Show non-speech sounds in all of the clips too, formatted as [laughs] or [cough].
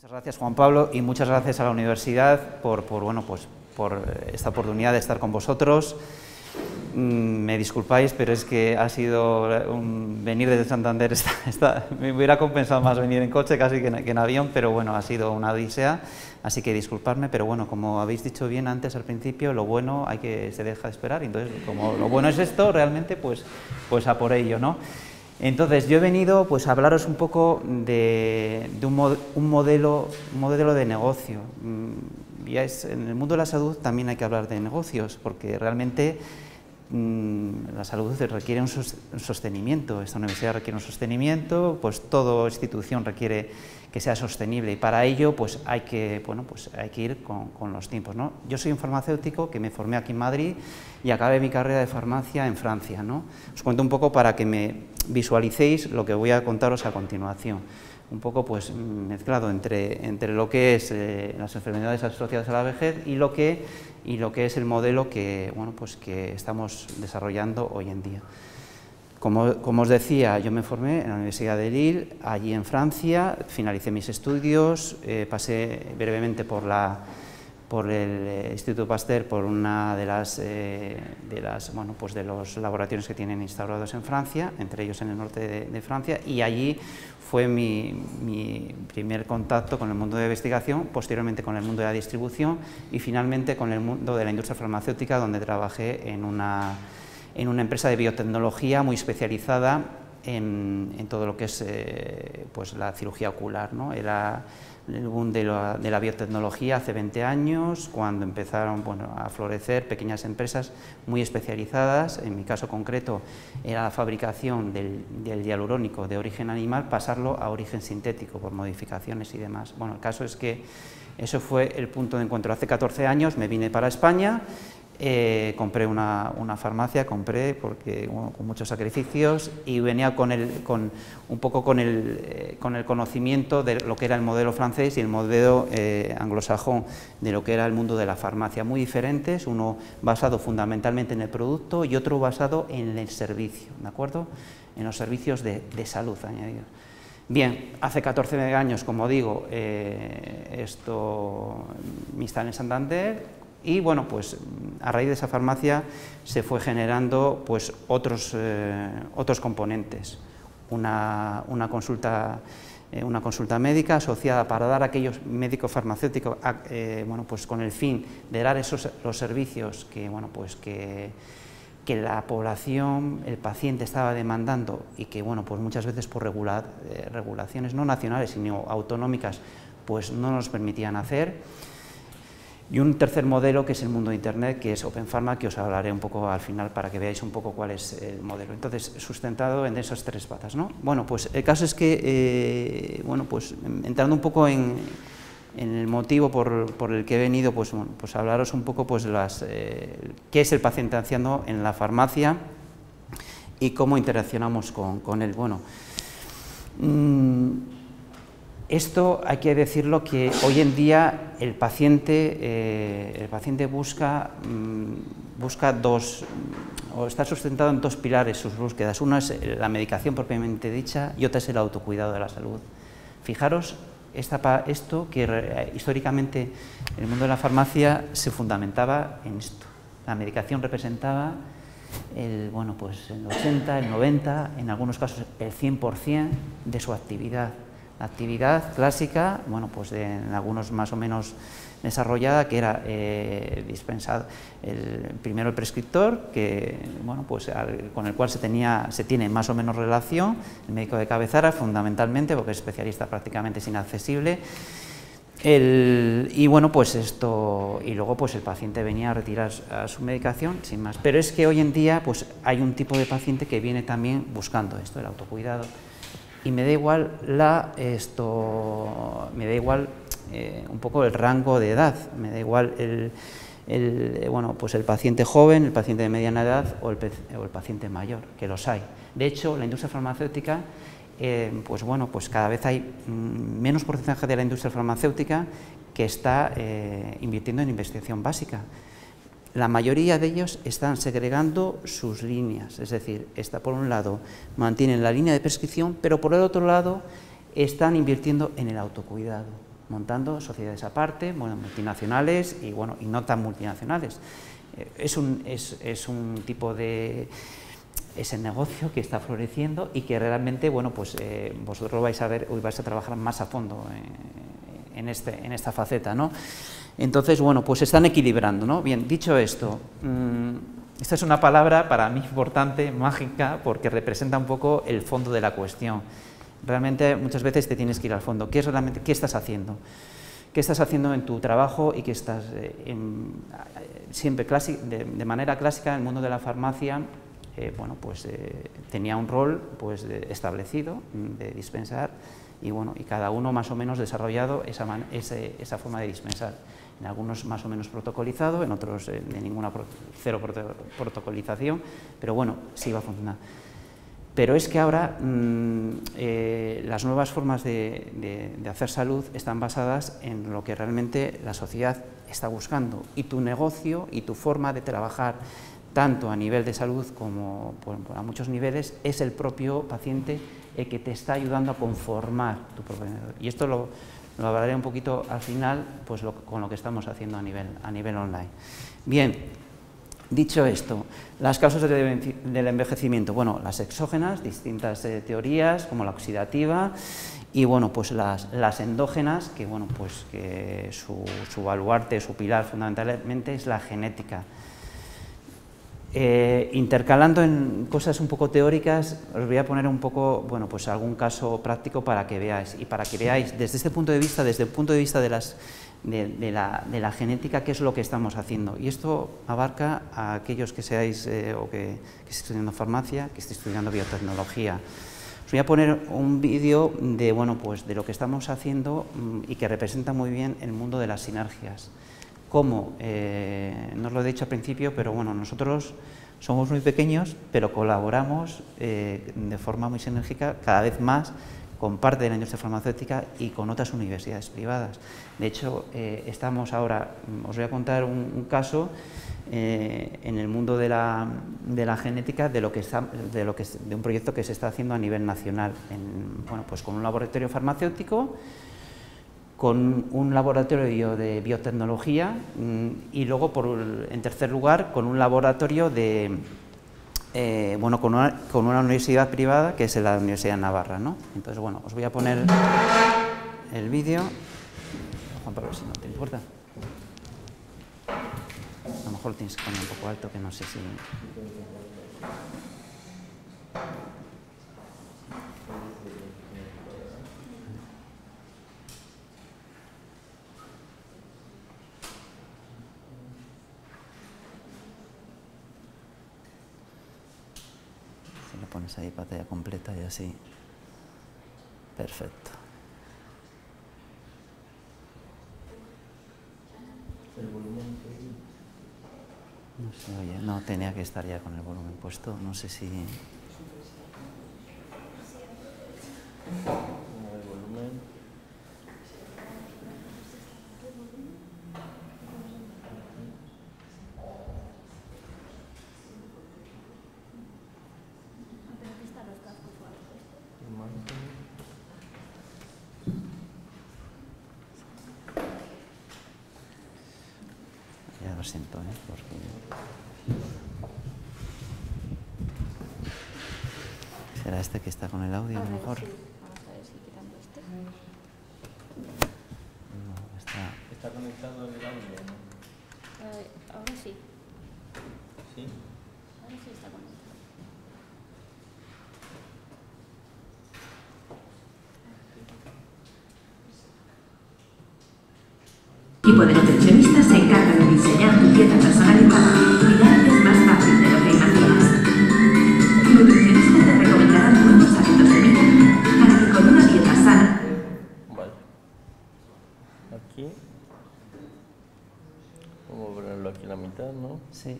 Muchas gracias Juan Pablo y muchas gracias a la universidad por, por, bueno, pues, por esta oportunidad de estar con vosotros. Mm, me disculpáis, pero es que ha sido un, venir desde Santander, [laughs] me hubiera compensado más venir en coche casi que en, avión, pero bueno, ha sido una odisea, así que disculparme, pero bueno, como habéis dicho bien antes al principio, lo bueno hay que se deja de esperar, entonces como lo bueno es esto, realmente pues, pues a por ello, ¿no? Entonces, yo he venido pues, a hablaros un poco de, un, modelo, modelo, de negocio. Mm, en el mundo de la salud también hay que hablar de negocios, porque realmente Mm, la salud requiere un sostenimiento, esta universidad requiere un sostenimiento, pues toda institución requiere que sea sostenible y para ello pues hay que, bueno, pues hay que ir con, los tiempos. ¿no? Yo soy un farmacéutico que me formé aquí en Madrid y acabé mi carrera de farmacia en Francia. ¿no? Os cuento un poco para que me visualicéis lo que voy a contaros a continuación un poco pues mezclado entre, entre lo que es eh, las enfermedades asociadas a la vejez y lo que, y lo que es el modelo que, bueno, pues que estamos desarrollando hoy en día. Como, os decía, yo me formé en la Universidad de Lille, allí en Francia, finalicé mis estudios, eh, pasé brevemente por el eh, Instituto Pasteur, por una de las, de las bueno, pues de los laboratorios que tienen instaurados en Francia, entre ellos en el norte de, Francia, y allí fue mi, primer contacto con el mundo de investigación, posteriormente con el mundo de la distribución y finalmente con el mundo de la industria farmacéutica, donde trabajé en una, en una empresa de biotecnología muy especializada en, todo lo que es eh, pues la cirugía ocular. ¿no? Era, el boom de la, biotecnología hace 20 años, cuando empezaron bueno, a florecer pequeñas empresas muy especializadas, en mi caso concreto era la fabricación del, del hialurónico de origen animal, pasarlo a origen sintético por modificaciones y demás. Bueno, el caso es que eso fue el punto de encuentro. Hace 14 años me vine para España eh, compré una, farmacia, compré porque con muchos sacrificios y venía con, el, con un poco con el, eh, con el, conocimiento de lo que era el modelo francés y el modelo eh, anglosajón de lo que era el mundo de la farmacia, muy diferentes, uno basado fundamentalmente en el producto y otro basado en el servicio, ¿de acuerdo? En los servicios de, salud añadidos. Bien, hace 14 años, como digo, esto me instalé en Santander, y bueno, pues a raíz de esa farmacia se fue generando pues, otros, eh, otros componentes. Una, consulta, eh, una consulta médica asociada para dar a aquellos médicos farmacéuticos eh, bueno, pues con el fin de dar esos los servicios que, bueno, pues que, que la población, el paciente estaba demandando y que bueno, pues muchas veces por regular, regulaciones no nacionales sino autonómicas pues no nos permitían hacer. Y un tercer modelo que es el mundo de Internet, que es Open Pharma, que os hablaré un poco al final para que veáis un poco cuál es el modelo. Entonces, sustentado en esas tres patas. ¿no? Bueno, pues el caso es que, eh, bueno, pues entrando un poco en, el motivo por, por, el que he venido, pues, bueno, pues hablaros un poco pues las, eh, qué es el paciente anciano en la farmacia y cómo interaccionamos con, con él. Bueno, mmm, esto hay que decirlo que hoy en día el paciente, eh, el paciente busca, mm, busca dos, o está sustentado en dos pilares sus búsquedas. Una es la medicación propiamente dicha y otra es el autocuidado de la salud. Fijaros esto que eh, históricamente en el mundo de la farmacia se fundamentaba en esto. La medicación representaba el, bueno, pues el 80, el 90, en algunos casos el 100% de su actividad actividad clásica, bueno, pues en algunos más o menos desarrollada, que era eh, dispensado el, primero el prescriptor, que, bueno, pues con el cual se, tenía, se tiene más o menos relación, el médico de cabecera fundamentalmente, porque es especialista prácticamente es inaccesible, y bueno, pues esto, y luego pues el paciente venía a retirar a su medicación sin más. Pero es que hoy en día pues hay un tipo de paciente que viene también buscando esto, el autocuidado, y me da igual la esto me da igual eh, un poco el rango de edad, me da igual el, el, bueno, pues el paciente joven, el paciente de mediana edad o el, o el paciente mayor, que los hay. De hecho, la industria farmacéutica, eh, pues bueno, pues cada vez hay mm, menos porcentaje de la industria farmacéutica que está eh, invirtiendo en investigación básica la mayoría de ellos están segregando sus líneas, es decir, está por un lado mantienen la línea de prescripción, pero por el otro lado están invirtiendo en el autocuidado. montando sociedades aparte, bueno, multinacionales y, bueno, y no tan multinacionales. Eh, es, un, es, es un tipo de ese negocio que está floreciendo y que realmente, bueno, pues eh, vosotros vais a ver, hoy vais a trabajar más a fondo eh, en, este, en esta faceta, ¿no? Entonces, bueno, pues están equilibrando, ¿no? Bien, dicho esto, mmm, esta es una palabra para mí importante, mágica, porque representa un poco el fondo de la cuestión. Realmente muchas veces te tienes que ir al fondo. ¿Qué es realmente, qué estás haciendo? ¿Qué estás haciendo en tu trabajo y qué estás eh, en, siempre de, de, manera clásica en el mundo de la farmacia? Eh, bueno, pues eh, tenía un rol pues, de, establecido de dispensar y bueno, y cada uno más o menos desarrollado esa, ese, esa forma de dispensar en algunos más o menos protocolizado, en otros eh, de ninguna cero proto, protocolización, pero bueno, sí va a funcionar. Pero es que ahora mmm, eh, las nuevas formas de, hacer salud están basadas en lo que realmente la sociedad está buscando y tu negocio y tu forma de trabajar tanto a nivel de salud como a muchos niveles es el propio paciente el que te está ayudando a conformar tu propio negocio. Y esto lo, lo hablaré un poquito al final pues lo, con lo que estamos haciendo a nivel, a nivel online. Bien, dicho esto, las causas de, del envejecimiento, bueno, las exógenas, distintas eh, teorías como la oxidativa y bueno, pues las, las endógenas, que bueno, pues que su, su baluarte, su pilar fundamentalmente es la genética. Eh, intercalando en cosas un poco teóricas, os voy a poner un poco, bueno, pues algún caso práctico para que veáis y para que veáis desde este punto de vista, desde el punto de vista de, las, de, de, la, de la, genética, qué es lo que estamos haciendo. Y esto abarca a aquellos que seáis eh, o que, que estéis estudiando farmacia, que estéis estudiando biotecnología. Os voy a poner un vídeo de, bueno, pues de lo que estamos haciendo mmm, y que representa muy bien el mundo de las sinergias cómo, eh, no os lo he dicho al principio, pero bueno, nosotros somos muy pequeños, pero colaboramos eh, de forma muy sinérgica cada vez más con parte de la industria farmacéutica y con otras universidades privadas. De hecho, eh, estamos ahora, os voy a contar un, caso en el mundo de la, de la genética de, lo que está, de, lo que, de un proyecto que se está haciendo a nivel nacional, en, bueno, pues con un laboratorio farmacéutico, con un laboratorio de biotecnología mmm, y luego, por, en tercer lugar, con un laboratorio de, eh, bueno, con una, con una, universidad privada que es la Universidad de Navarra. ¿no? Entonces, bueno, os voy a poner el vídeo. Juan Pablo, si no te importa. A lo mejor tienes que poner un poco alto, que no sé si... pones ahí pantalla completa y así. Perfecto. No sé, oye, no tenía que estar ya con el volumen puesto, no sé si... lo siento, ¿eh? Porque... ¿Será este que está con el audio a lo mejor? Sí. Vamos a ver si quitando este. No, está... ¿Está conectado el audio? ¿no? Eh, ahora sí. ¿Sí? Ahora sí está conectado. Equipo de nutricionistas se encarga de diseñar tu dieta personalizada y darte más fácil de lo que imaginas. Nutricionistas te recomendarán nuevos hábitos de vida para que con una dieta sana. Vale. Aquí. Vamos a ponerlo aquí en la mitad, ¿no? Sí,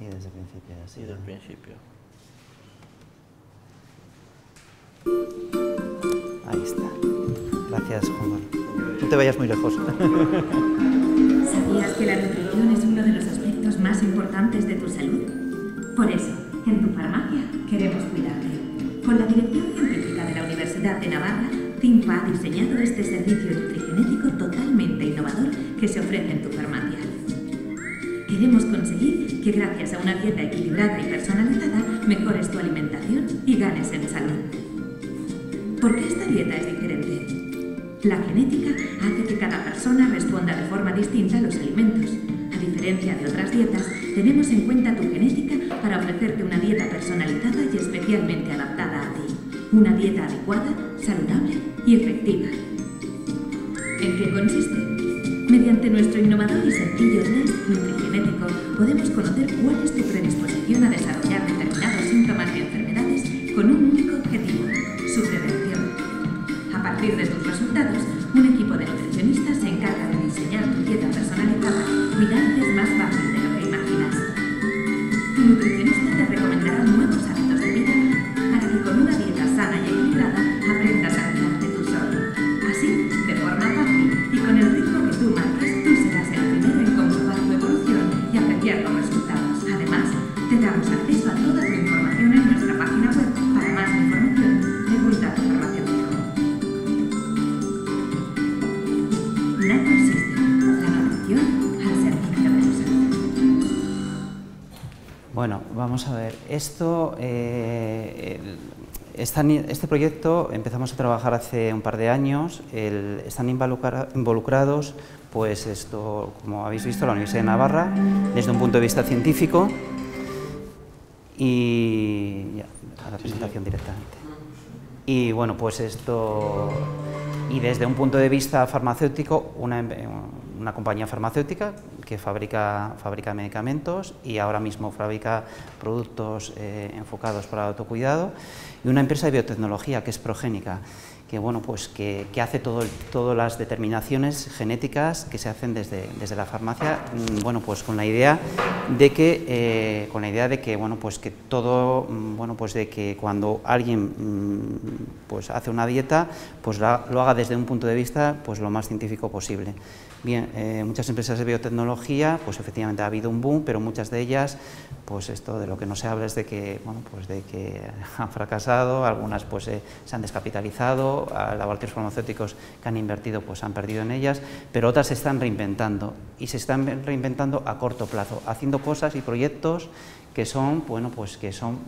y desde el principio así. Sí, del principio. Te vayas muy lejos. ¿Sabías que la nutrición es uno de los aspectos más importantes de tu salud? Por eso, en tu farmacia queremos cuidarte. Con la dirección científica de la Universidad de Navarra, Timpa ha diseñado este servicio nutrigenético totalmente innovador que se ofrece en tu farmacia. Queremos conseguir que gracias a una dieta equilibrada y personalizada mejores tu alimentación y ganes en salud. ¿Por qué esta dieta es diferente? La genética persona responda de forma distinta a los alimentos. A diferencia de otras dietas, tenemos en cuenta tu genética para ofrecerte una dieta personalizada y especialmente adaptada a ti. Una dieta adecuada, saludable y efectiva. ¿En qué consiste? Mediante nuestro innovador y sencillo test nutrigenético podemos conocer cuál es tu predisposición a desarrollar determinados síntomas y enfermedades con un único objetivo, su prevención. A partir de tus resultados, un equipo de nutricionistas se encarga de diseñar tu dieta personalizada, cuidarte es más fácil de lo que imaginas. Esto, eh, el- están- este proyecto empezamos a trabajar hace un par de años, el- están involucra- involucrados, pues esto, como habéis visto, la Universidad de Navarra, desde un punto de vista científico, y ya, a la presentación directamente. Y bueno, pues esto, y desde un punto de vista farmacéutico, una, una compañía farmacéutica que fabrica, fabrica medicamentos y ahora mismo fabrica productos eh, enfocados para el autocuidado, y una empresa de biotecnología que es Progénica, que, bueno, pues que, hace todas las determinaciones genéticas que se hacen desde, desde la farmacia, mm, bueno, pues con la idea de que, eh, con la idea de que, bueno, pues que todo, mm, bueno, pues de que cuando alguien mm, pues hace una dieta, pues lo haga desde un punto de vista pues lo más científico posible. Bien, eh, muchas empresas de biotecnología, pues efectivamente ha habido un boom, pero muchas de ellas, pues esto de lo que no se habla es de que, bueno, pues de que [laughs] han fracasado, algunas pues eh, se han descapitalizado, a laboratorios farmacéuticos que han invertido pues han perdido en ellas, pero otras se están reinventando y se están reinventando a corto plazo, haciendo cosas y proyectos que son, bueno, pues que son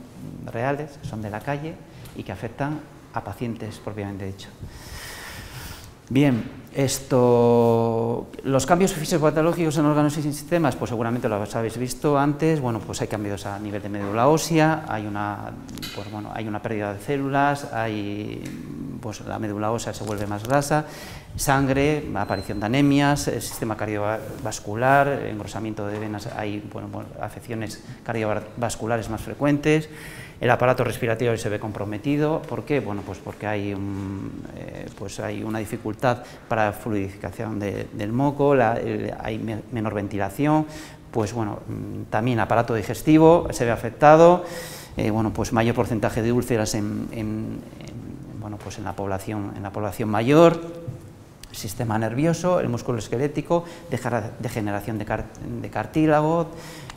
reales, son de la calle y que afectan a pacientes propiamente dicho. Bien, esto, los cambios fisiopatológicos en órganos y sistemas, pues seguramente lo habéis visto antes, bueno, pues hay cambios a nivel de médula ósea, hay una, pues bueno, hay una pérdida de células, hay, pues la médula ósea se vuelve más grasa, sangre, aparición de anemias, el sistema cardiovascular, engrosamiento de venas, hay bueno, afecciones cardiovasculares más frecuentes, el aparato respiratorio se ve comprometido. ¿Por qué? Bueno, pues porque hay, un, eh, pues hay una dificultad para la fluidificación de, del moco, la, hay me, menor ventilación, pues bueno, mm, también aparato digestivo se ve afectado, eh, bueno, pues mayor porcentaje de úlceras en, en, en, bueno, pues en, la población, en la población mayor, sistema nervioso, el músculo esquelético, degeneración de, de cartílago,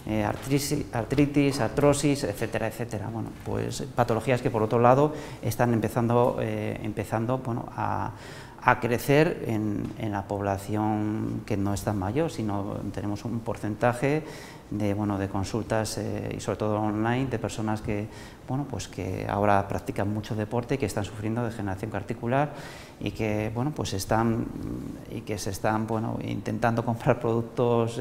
eh, artritis, artrosis, etcétera, etcétera. Bueno, pues patologías que por otro lado están empezando, eh, empezando bueno, a, crecer en, la población que no es tan mayor, sino tenemos un porcentaje de, bueno, de consultas eh, y sobre todo online de personas que, bueno, pues que ahora practican mucho deporte y que están sufriendo degeneración articular y que, bueno, pues están, y que se están bueno, intentando [laughs] comprar productos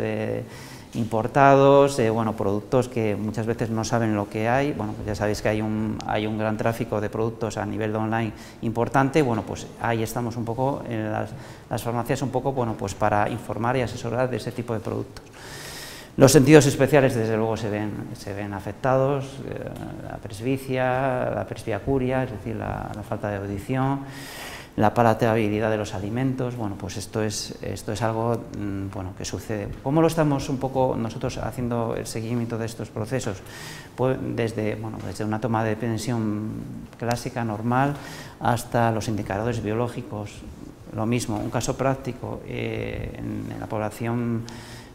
importados, eh, bueno, productos que muchas veces no saben lo que hay, bueno, pues ya sabéis que hay un, hay un gran tráfico de productos a nivel de online importante, bueno, pues ahí estamos un poco, en las, las farmacias un poco, bueno, pues para informar y asesorar de ese tipo de productos. Los sentidos especiales, desde luego, se ven, se ven afectados, eh, la presbicia, la presbiacuria, es decir, la, la falta de audición, la palatabilidad de los alimentos, bueno, pues esto es, esto es algo mmm, bueno, que sucede. ¿Cómo lo estamos un poco nosotros haciendo el seguimiento de estos procesos? Pues desde, bueno, desde una toma de pensión clásica, normal, hasta los indicadores biológicos, lo mismo, un caso práctico eh, en, en la población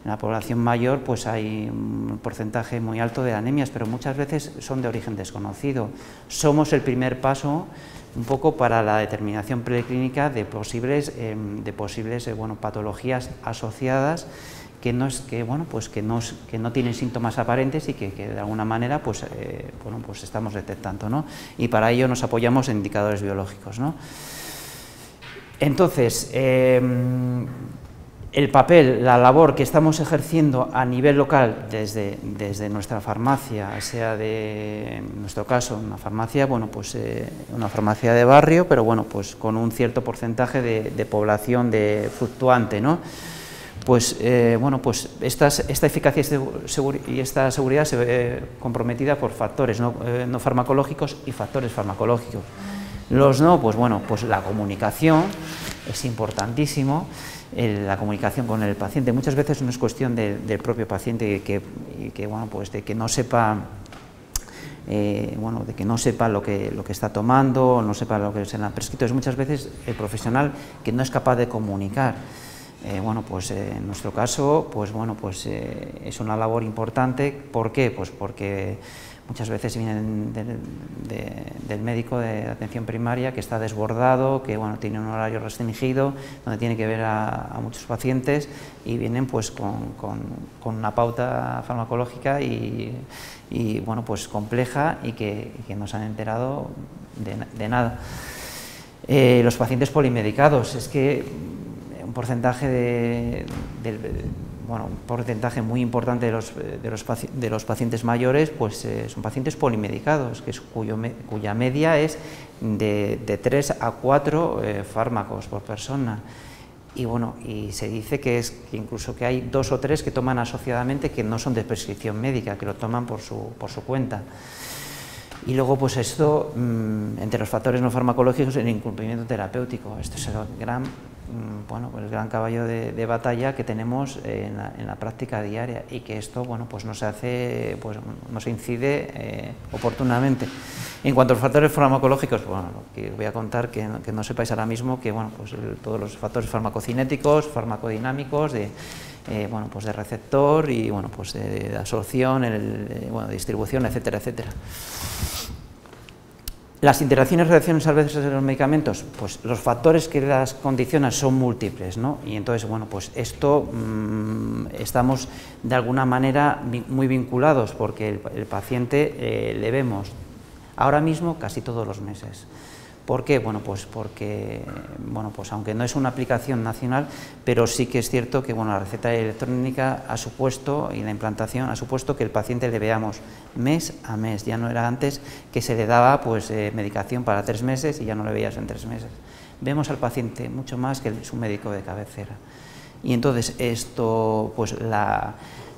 en la población mayor pues hay un porcentaje muy alto de anemias, pero muchas veces son de origen desconocido. Somos el primer paso un poco para la determinación preclínica de posibles, em, de posibles eh, bueno, patologías asociadas que no, es, que, bueno, pues que no, que no tienen síntomas aparentes y que, de alguna manera pues, eh, bueno, pues estamos detectando. ¿no? Y para ello nos apoyamos en indicadores biológicos. ¿no? Entonces, eh, el papel, la labor que estamos ejerciendo a nivel local desde, desde nuestra farmacia, sea de, en nuestro caso, una farmacia, bueno, pues eh, una farmacia de barrio, pero bueno, pues con un cierto porcentaje de, población de fluctuante, ¿no? Pues, eh, bueno, pues esta eficacia y esta seguridad se ve comprometida por factores no, eh, no farmacológicos y factores farmacológicos. Los no, pues bueno, pues la comunicación es importantísimo, la comunicación con el paciente. Muchas veces no es cuestión del propio paciente que, que, bueno, pues de que no sepa eh, bueno, de que no sepa lo que, lo que está tomando, no sepa lo que se le ha prescrito, es muchas veces el profesional que no es capaz de comunicar. Eh, bueno, pues eh, en nuestro caso, pues bueno, pues eh, es una labor importante. ¿Por qué? Pues porque muchas veces vienen del, de, del médico de atención primaria que está desbordado, que bueno, tiene un horario restringido, donde tiene que ver a, muchos pacientes y vienen pues con, con, una pauta farmacológica y, y, bueno, pues compleja y que, que no se han enterado de, nada. Eh, los pacientes polimedicados, es que un porcentaje de, bueno, un porcentaje muy importante de los, de los, de los pacientes mayores pues, eh, son pacientes polimedicados, que cuya media es de, de 3 a 4 eh, fármacos por persona. Y bueno, y se dice que es que incluso que hay dos o tres que toman asociadamente que no son de prescripción médica, que lo toman por su, por su cuenta. Y luego, pues esto, mmm, entre los factores no farmacológicos, el incumplimiento terapéutico. Esto es el gran Mm, bueno, el gran caballo de, batalla que tenemos en la, práctica diaria y que esto bueno, pues no se hace, pues no se incide eh, oportunamente. En cuanto a los factores farmacológicos, bueno, que voy a contar que, no sepáis ahora mismo que bueno, pues todos los factores farmacocinéticos, farmacodinámicos, de, eh, bueno, pues de receptor y bueno, pues de, absorción, el, de, bueno, distribución, etcétera, etcétera. Las interacciones y reacciones a veces de los medicamentos, pues los factores que las condicionan son múltiples, ¿no? Y entonces, bueno, pues esto mmm, estamos de alguna manera muy vinculados porque el, el paciente eh, le vemos ahora mismo casi todos los meses. ¿Por qué? Bueno, pues porque, bueno, pues aunque no es una aplicación nacional, pero sí que es cierto que bueno, la receta electrónica ha supuesto, y la implantación ha supuesto que el paciente le veamos mes a mes, ya no era antes que se le daba pues, eh, medicación para tres meses y ya no le veías en tres meses. Vemos al paciente mucho más que su médico de cabecera. Y entonces esto, pues la,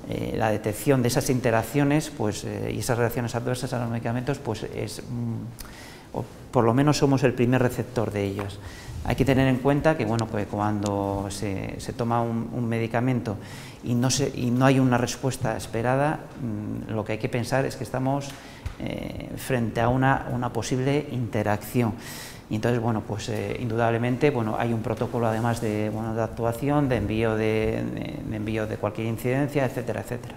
eh, detección de esas interacciones pues, eh, y esas reacciones adversas a los medicamentos pues es... Mm, por lo menos somos el primer receptor de ellos. Hay que tener en cuenta que bueno, pues cuando se, toma un, medicamento y no, hay una respuesta esperada, mmm, lo que hay que pensar es que estamos eh, frente a una, posible interacción. Y entonces, bueno, pues eh, indudablemente bueno, hay un protocolo además de, bueno, de actuación, de envío de envío de cualquier incidencia, etcétera, etcétera.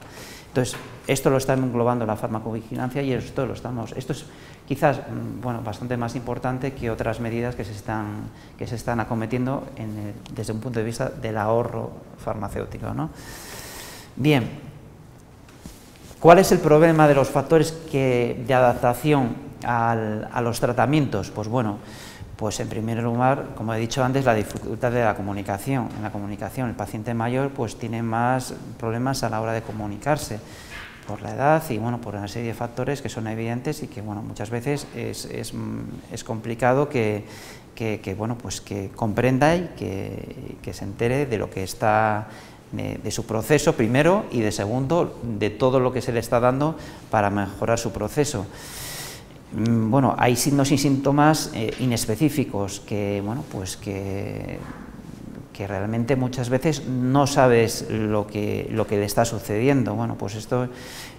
Entonces, esto lo está englobando la farmacovigilancia y esto lo estamos, esto es quizás mm, bueno, bastante más importante que otras medidas que se están, que se están acometiendo desde un punto de vista del ahorro farmacéutico. ¿no? Bien, ¿cuál es el problema de los factores de adaptación a los tratamientos? Pues bueno, pues en primer lugar, como he dicho antes, la dificultad de la comunicación. En la comunicación el paciente mayor pues tiene más problemas a la hora de comunicarse por la edad y bueno, por una serie de factores que son evidentes y que bueno, muchas veces es, es, es complicado que, que, bueno, pues que comprenda y que, que, se entere de lo que está, de, de, su proceso primero y de segundo, de todo lo que se le está dando para mejorar su proceso. Mm, bueno, hay signos y síntomas eh, inespecíficos que, bueno, pues que que realmente muchas veces no sabes lo que, lo que le está sucediendo. Bueno, pues esto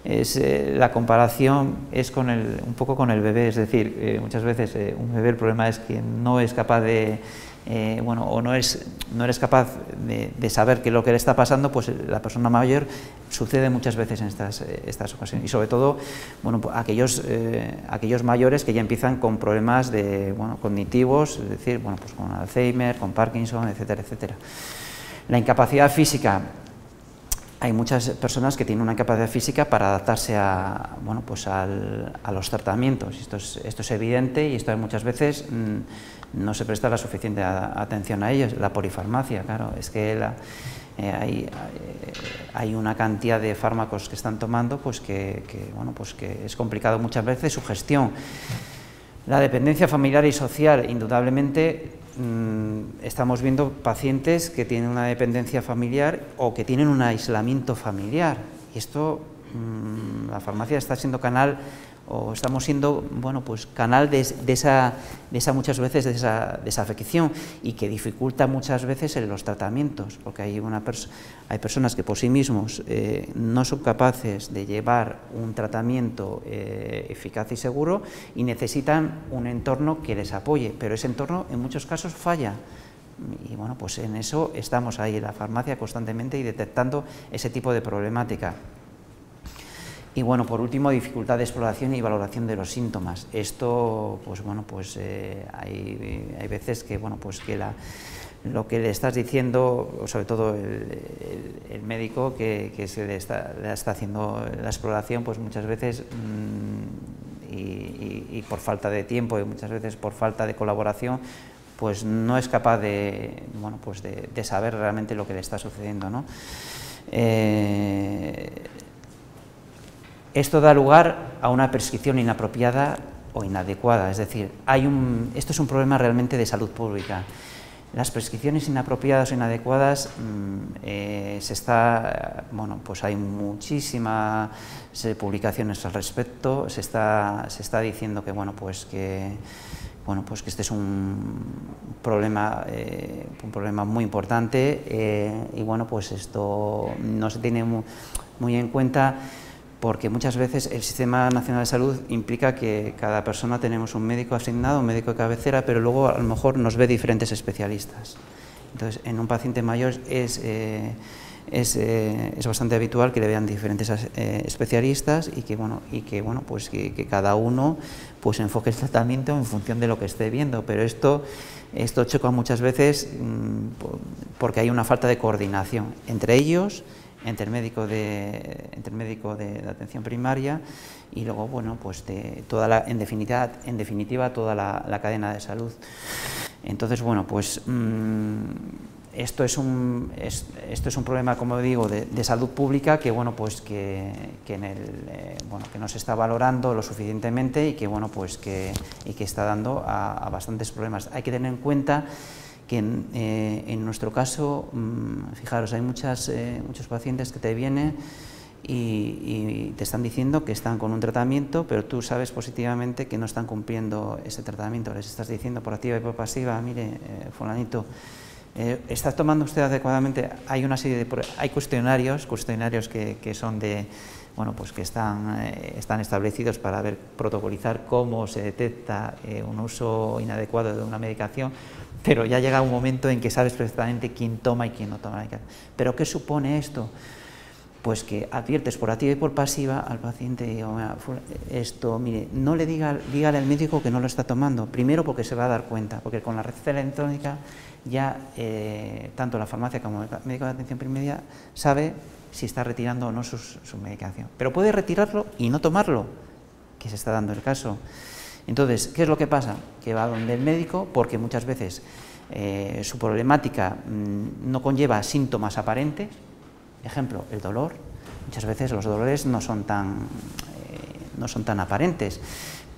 es, eh, la comparación es con el, un poco con el bebé, es decir, eh, muchas veces eh, un bebé el problema es que no es capaz de, eh, bueno, o no, es, no eres capaz de, de saber qué es lo que le está pasando, pues la persona mayor sucede muchas veces en estas, eh, estas ocasiones. Y sobre todo, bueno, pues aquellos, eh, aquellos mayores que ya empiezan con problemas de, bueno, cognitivos, es decir, bueno, pues con Alzheimer, con Parkinson, etcétera, etcétera. La incapacidad física hay muchas personas que tienen una capacidad física para adaptarse a, bueno, pues a los tratamientos. Esto es, esto es evidente y esto muchas veces mm, no se presta la suficiente atención a ellos. La polifarmacia, claro, es que eh, hay, hay- hay una cantidad de fármacos que están tomando pues que, que, bueno, pues que es complicado muchas veces su gestión. La dependencia familiar y social, indudablemente, mm, estamos viendo pacientes que tienen una dependencia familiar o que tienen un aislamiento familiar. Y esto, mm, la farmacia está siendo canal o estamos siendo, bueno, pues canal de, esa, de esa muchas veces de esa desafección y que dificulta muchas veces en los tratamientos, porque hay, una pers- hay personas que por sí mismos eh, no son capaces de llevar un tratamiento eh, eficaz y seguro y necesitan un entorno que les apoye, pero ese entorno en muchos casos falla. Y bueno, pues en eso estamos ahí en la farmacia constantemente y detectando ese tipo de problemática. Y bueno, por último, dificultad de exploración y valoración de los síntomas. Esto, pues bueno, pues eh, hay, hay veces que, bueno, pues que la, lo que le estás diciendo, sobre todo el, médico que, que se le está, está haciendo la exploración, pues muchas veces mm, y, por falta de tiempo y muchas veces por falta de colaboración, pues no es capaz de, bueno, pues de, de saber realmente lo que le está sucediendo, ¿no? Eh, esto da lugar a una prescripción inapropiada o inadecuada, es decir, hay un, esto es un problema realmente de salud pública. Las prescripciones inapropiadas o inadecuadas mm, eh, se está, bueno, pues hay muchísimas eh, publicaciones al respecto. Se está, se está diciendo que, bueno, pues que, bueno, pues que este es un problema, eh, un problema muy importante y, bueno, pues esto no se tiene mu- muy en cuenta porque muchas veces el Sistema Nacional de Salud implica que cada persona tenemos un médico asignado, un médico de cabecera, pero luego a lo mejor nos ve diferentes especialistas. Entonces, en un paciente mayor es, eh, es, eh, es bastante habitual que le vean diferentes eh, especialistas y que, bueno, y que, bueno, pues que, que cada uno pues enfoque el tratamiento en función de lo que esté viendo, pero esto, esto choca muchas veces mm, po- porque hay una falta de coordinación entre ellos entre el médico de, entre el médico de, de atención primaria y luego, bueno, pues de toda la, en, definitiva, en definitiva toda la, la cadena de salud. Entonces, bueno, pues mm, esto, es un, es- esto es un problema, como digo, de, de salud pública que, bueno, pues que, que en el, eh, bueno, que no se está valorando lo suficientemente y que, bueno, pues que, y que está dando a, a bastantes problemas. Hay que tener en cuenta que en, eh, en nuestro caso, mm, fijaros, hay muchas, eh, muchos pacientes que te vienen y, te están diciendo que están con un tratamiento, pero tú sabes positivamente que no están cumpliendo ese tratamiento. Les estás diciendo por activa y por pasiva, mire, eh, fulanito, eh, ¿está tomando usted adecuadamente? Hay una serie de... Hay cuestionarios, cuestionarios que, que son de... Bueno, pues que están, están establecidos para ver, protocolizar cómo se detecta un uso inadecuado de una medicación, pero ya llega un momento en que sabes perfectamente quién toma y quién no toma. ¿Pero qué supone esto? Pues que adviertes por activa y por pasiva al paciente, digo, "Mira, fula- esto, mire, no le diga, dígale al médico que no lo está tomando, primero porque se va a dar cuenta, porque con la receta electrónica ya eh, tanto la farmacia como el médico de atención primaria sabe si está retirando o no su medicación. Pero puede retirarlo y no tomarlo, que se está dando el caso. Entonces, ¿qué es lo que pasa? Que va donde el médico porque muchas veces eh, su problemática mm, no conlleva síntomas aparentes, ejemplo, el dolor. Muchas veces los dolores no son tan, eh, no son tan aparentes,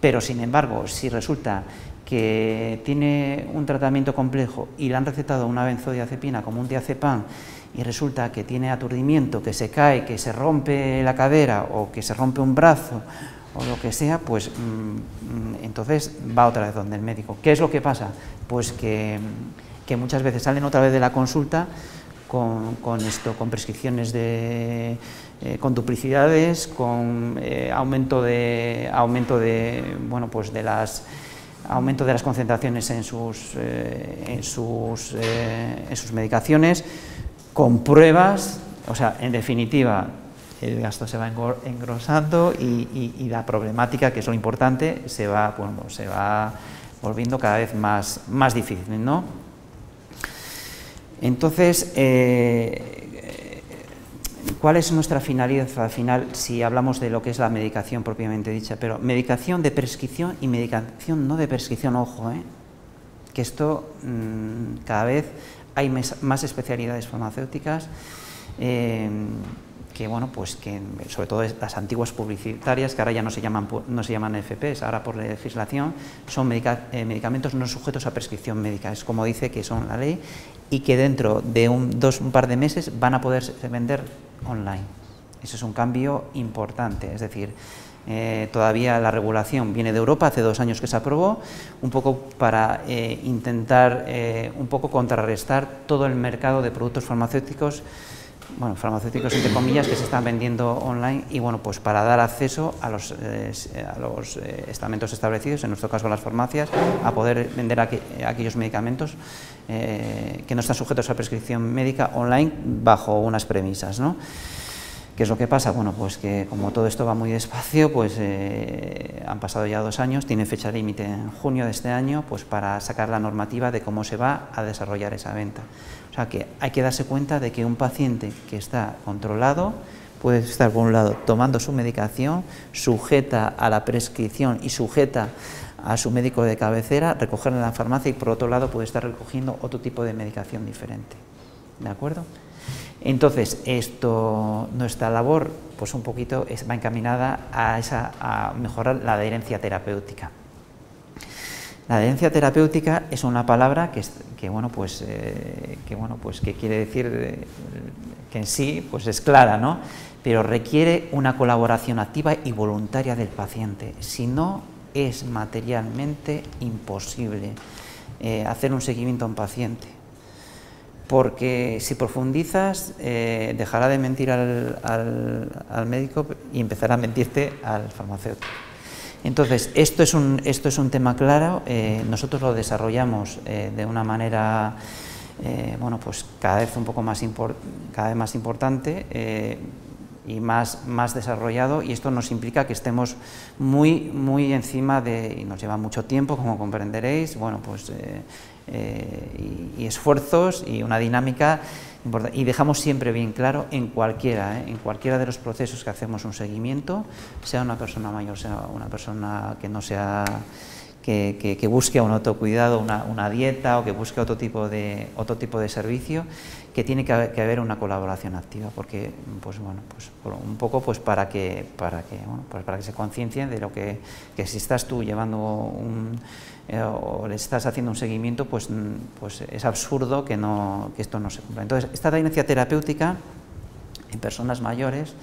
pero sin embargo, si resulta que tiene un tratamiento complejo y le han recetado una benzodiazepina como un diazepam y resulta que tiene aturdimiento, que se cae, que se rompe la cadera o que se rompe un brazo o lo que sea, pues mm, mm, entonces va otra vez donde el médico. ¿Qué es lo que pasa? Pues que, muchas veces salen otra vez de la consulta con, esto, con prescripciones de, eh, con duplicidades, con eh, aumento de aumento de bueno pues de las aumento de las concentraciones en sus eh, en sus en sus medicaciones, con pruebas, o sea, en definitiva el gasto se va engrosando y, la problemática, que es lo importante, se va, bueno, se va volviendo cada vez más, difícil, ¿no? Entonces, eh, ¿cuál es nuestra finalidad al final si hablamos de lo que es la medicación propiamente dicha? Pero medicación de prescripción y medicación no de prescripción, ojo, ¿eh? que esto mm, cada vez hay más especialidades farmacéuticas eh, que bueno pues que sobre todo las antiguas publicitarias que ahora ya no se llaman no se llaman FPs ahora por legislación son eh, medicamentos no sujetos a prescripción médica. Es como dice que son la ley y que dentro de un, dos un par de meses van a poder vender online. Eso es un cambio importante. Es decir eh, todavía la regulación viene de Europa, hace dos años que se aprobó, un poco para eh, intentar un poco contrarrestar todo el mercado de productos farmacéuticos, bueno, farmacéuticos entre comillas, que se están vendiendo online y bueno, pues para dar acceso a los, eh, a los eh, estamentos establecidos, en nuestro caso las farmacias, a poder vender aqu- aquellos medicamentos eh, que no están sujetos a prescripción médica online bajo unas premisas, ¿no? ¿Qué es lo que pasa? Bueno, pues que como todo esto va muy despacio, pues eh, han pasado ya dos años, tiene fecha límite en junio de este año, pues para sacar la normativa de cómo se va a desarrollar esa venta. O sea que hay que darse cuenta de que un paciente que está controlado puede estar por un lado tomando su medicación, sujeta a la prescripción y sujeta a su médico de cabecera, recogerla en la farmacia y por otro lado puede estar recogiendo otro tipo de medicación diferente. ¿De acuerdo? Entonces, esto, nuestra labor, pues un poquito va encaminada a, esa, a mejorar la adherencia terapéutica. La adherencia terapéutica es una palabra que, bueno, pues, eh, que, bueno, pues, que quiere decir eh, que en sí pues es clara, ¿no? pero requiere una colaboración activa y voluntaria del paciente. Si no, es materialmente imposible eh, hacer un seguimiento a un paciente porque si profundizas eh, dejará de mentir al, al- médico y empezará a mentirte al farmacéutico. Entonces, esto es un, esto es un tema claro, eh, nosotros lo desarrollamos eh, de una manera bueno, pues cada vez un poco más, impor- cada vez más importante y más, más desarrollado y esto nos implica que estemos muy, muy encima de, y nos lleva mucho tiempo, como comprenderéis, bueno, pues, eh, y, esfuerzos y una dinámica importante. Y dejamos siempre bien claro en cualquiera, ¿eh? en cualquiera de los procesos que hacemos un seguimiento, sea una persona mayor, sea una persona que no sea que, que- que busque un autocuidado, una, dieta o que busque otro tipo de, otro tipo de servicio, que tiene que haber, que haber una colaboración activa, porque pues bueno, pues un poco pues para que para que bueno, pues para que se conciencien de lo que, que si estás tú llevando un eh, o le estás haciendo un seguimiento, pues, pues es absurdo que no que esto no se cumpla. Entonces, esta adherencia terapéutica en personas mayores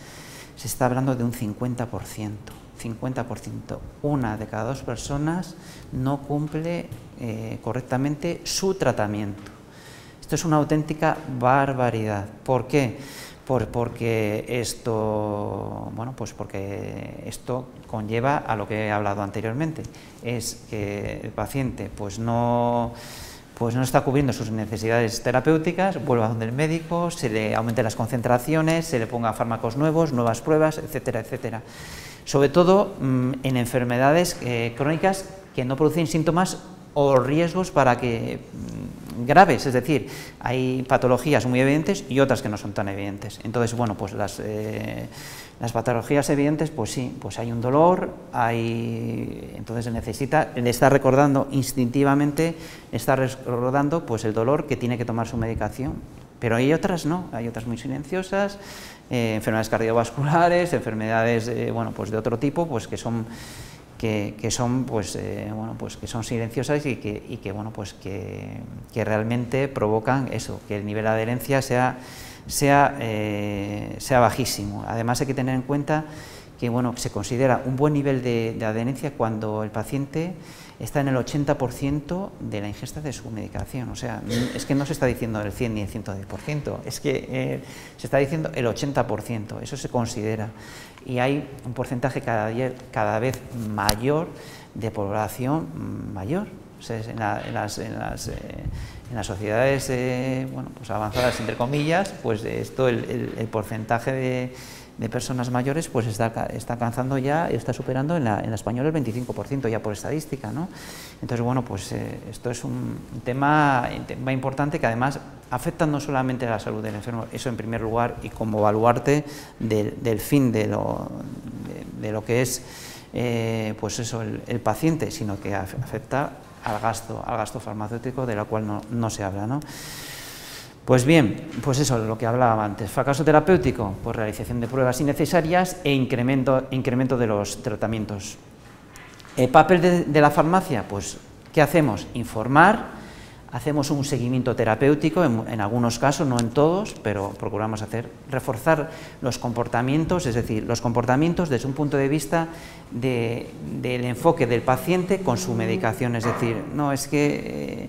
se está hablando de un 50%. 50%. Una de cada dos personas no cumple eh, correctamente su tratamiento. Esto es una auténtica barbaridad. ¿Por qué? Por- porque esto, bueno, pues porque esto conlleva a lo que he hablado anteriormente, es que el paciente pues no pues no está cubriendo sus necesidades terapéuticas, vuelva donde el médico, se le aumenten las concentraciones, se le ponga fármacos nuevos, nuevas pruebas, etcétera, etcétera. Sobre todo mm, en enfermedades eh, crónicas que no producen síntomas o riesgos para que mm, graves, es decir, hay patologías muy evidentes y otras que no son tan evidentes. Entonces, bueno, pues las, eh, las patologías evidentes, pues sí, pues hay un dolor, hay, entonces se necesita, le está recordando instintivamente, está recordando pues el dolor que tiene que tomar su medicación. Pero hay otras no, hay otras muy silenciosas, eh, enfermedades cardiovasculares, enfermedades, bueno, pues de otro tipo, pues que son que, son pues eh, bueno pues que son silenciosas y que, y que bueno pues que, que realmente provocan eso que el nivel de adherencia sea sea eh, sea bajísimo. Además hay que tener en cuenta que bueno se considera un buen nivel de adherencia cuando el paciente está en el 80% de la ingesta de su medicación. O sea, es que no se está diciendo el 100 ni el 110%, es que eh, se está diciendo el 80%, eso se considera. Y hay un porcentaje cada, cada vez mayor de población mayor. O eh, en, las, sociedades eh, bueno, pues avanzadas, entre comillas, pues esto, el porcentaje de de personas mayores pues está, está alcanzando ya, está superando en la, en la española el 25% ya por estadística. ¿no? Entonces, bueno, pues eh, esto es un tema, un tema, importante que además afecta no solamente a la salud del enfermo, eso en primer lugar, y como baluarte del, del fin de lo, de, lo que es eh, pues eso, el, el, paciente, sino que afecta al gasto, al gasto farmacéutico de la cual no, no se habla. ¿no? Pues bien, pues eso, lo que hablaba antes, fracaso terapéutico por realización de pruebas innecesarias e incremento, incremento de los tratamientos. ¿El papel de, la farmacia? Pues, ¿qué hacemos? Informar, hacemos un seguimiento terapéutico, en, algunos casos, no en todos, pero procuramos hacer, reforzar los comportamientos, es decir, los comportamientos desde un punto de vista de, del enfoque del paciente con su medicación, es decir, no, es que... Eh,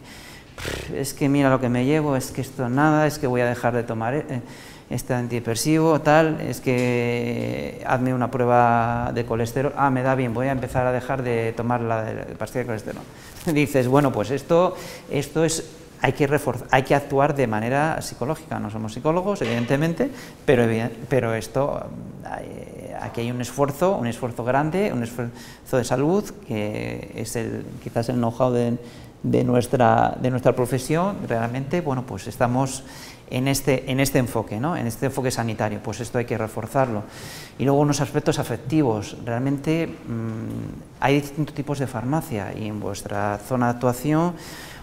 es que mira lo que me llevo, es que esto nada, es que voy a dejar de tomar eh, este antidepresivo, tal, es que hazme una prueba de colesterol, ah, me da bien, voy a empezar a dejar de tomar la pastilla de colesterol. [laughs] Dices, bueno, pues esto, esto es, hay que, reforzar, hay que actuar de manera psicológica, no somos psicólogos, evidentemente, pero, pero esto, aquí hay un esfuerzo, un esfuerzo grande, un esfuerzo de salud, que es el, quizás el know-how de de nuestra, de nuestra profesión, realmente, bueno, pues estamos en este, en este enfoque, ¿no? en este enfoque sanitario, pues esto hay que reforzarlo. Y luego unos aspectos afectivos, realmente mmm, hay distintos tipos de farmacia y en vuestra zona de actuación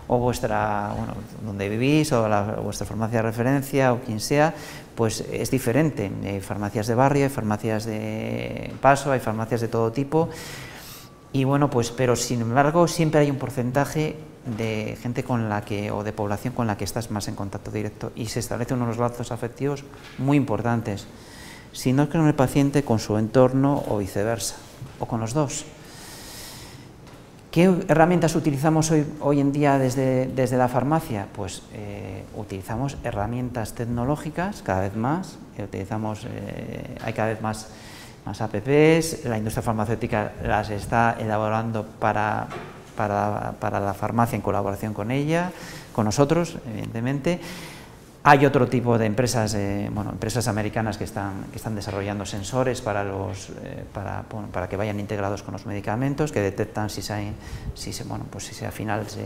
o vuestra, bueno, donde vivís o vuestra farmacia de referencia o quien sea, pues es diferente. Hay farmacias de barrio, hay farmacias de paso, hay farmacias de todo tipo y bueno, pues, pero sin embargo, siempre hay un porcentaje de gente con la que, o de población con la que estás más en contacto directo y se establecen unos lazos afectivos muy importantes, si no es con el paciente, con su entorno o viceversa, o con los dos. ¿Qué herramientas utilizamos hoy, hoy en día desde, desde la farmacia? Pues eh, utilizamos herramientas tecnológicas cada vez más, eh, utilizamos, eh, hay cada vez más más APPs, la industria farmacéutica las está elaborando para, para, para, la farmacia en colaboración con ella, con nosotros, evidentemente. Hay otro tipo de empresas, eh, bueno, empresas americanas que están, que están desarrollando sensores para, los, eh, para, para, que vayan integrados con los medicamentos, que detectan si se, si se, bueno, pues si se al final se,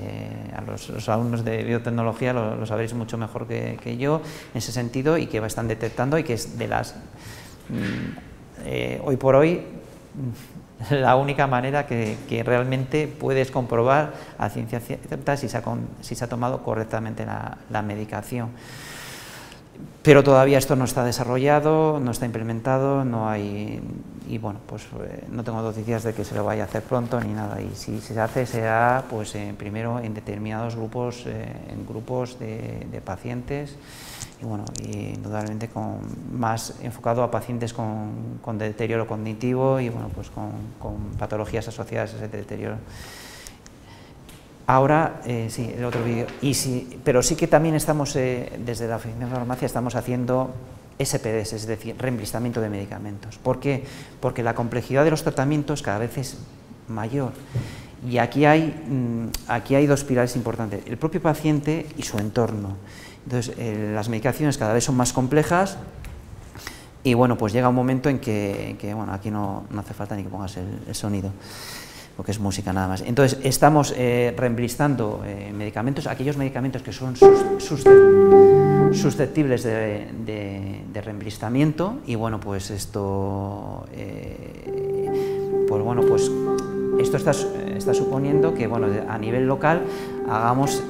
a los, alumnos de biotecnología lo, sabréis mucho mejor que, yo en ese sentido y que están detectando y que es de las mmm, eh, hoy por hoy [laughs] la única manera que, realmente puedes comprobar a ciencia cierta si se ha, si se ha tomado correctamente la, medicación. Pero todavía esto no está desarrollado, no está implementado, no hay... Y bueno, pues eh, no tengo noticias de que se lo vaya a hacer pronto ni nada. Y si se hace, será pues eh, primero en determinados grupos, en grupos de pacientes y bueno, y indudablemente con, más enfocado a pacientes con, deterioro cognitivo y bueno, pues con, patologías asociadas a ese deterioro. Ahora, eh, sí, el otro vídeo, sí, pero sí que también estamos, eh, desde la Oficina de Farmacia, estamos haciendo SPDs, es decir, reemplazamiento de medicamentos. ¿Por qué? Porque la complejidad de los tratamientos cada vez es mayor. Y aquí hay, mm, aquí hay dos pilares importantes, el propio paciente y su entorno. Entonces, eh, las medicaciones cada vez son más complejas y bueno, pues llega un momento en que, que bueno, aquí no, no, hace falta ni que pongas el, sonido, porque es música nada más. Entonces, estamos eh, reemplazando eh, medicamentos, aquellos medicamentos que son susceptibles de, de, de reemplazamiento y bueno, pues esto, eh, pues bueno, pues esto está, suponiendo que bueno, a nivel local hagamos,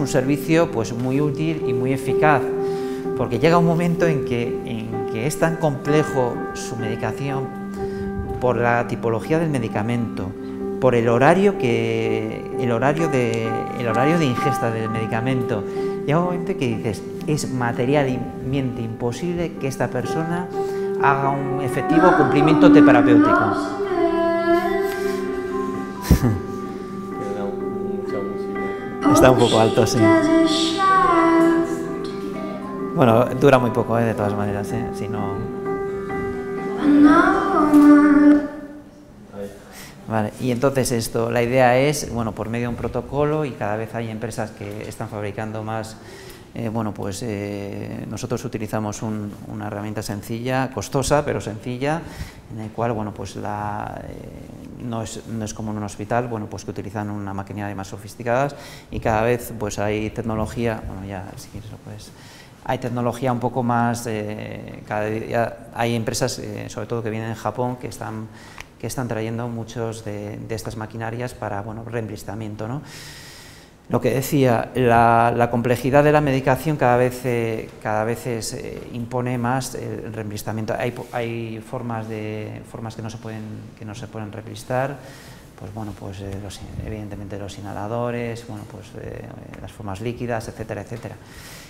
un servicio pues, muy útil y muy eficaz, porque llega un momento en que, es tan complejo su medicación por la tipología del medicamento, por el horario, que, el horario de ingesta del medicamento. Llega un momento que dices, es materialmente imposible que esta persona haga un efectivo cumplimiento terapéutico. Está un poco alto, sí. Bueno, dura muy poco, ¿eh? de todas maneras, ¿eh? si no... Vale, y entonces esto, la idea es, bueno, por medio de un protocolo y cada vez hay empresas que están fabricando más, eh, bueno, pues eh, nosotros utilizamos un- una herramienta sencilla, costosa, pero sencilla, en el cual, bueno, pues la, eh, no, es, como en un hospital, bueno, pues que utilizan una maquinaria más sofisticadas y cada vez pues hay tecnología, bueno, ya si quieres lo puedes hay tecnología un poco más, cada día hay empresas, sobre todo que vienen de Japón, que están, trayendo muchos de, de estas maquinarias para bueno, reemplistamiento. ¿no? Lo que decía, la, la complejidad de la medicación cada vez, eh, cada vez es, eh, impone más el reemplistamiento. Hay, hay formas, de, formas que, no se pueden, que no se pueden pues bueno, pues eh, los- evidentemente los inhaladores, bueno, pues eh, las formas líquidas, etcétera, etcétera.